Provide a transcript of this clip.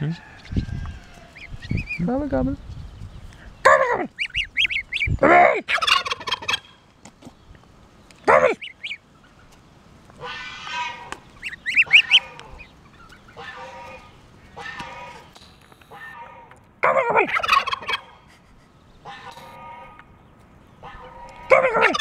Gobble, gobble. Gobble, gobble. Gobble. Gobble. Gobble, gobble. Gobble, gobble.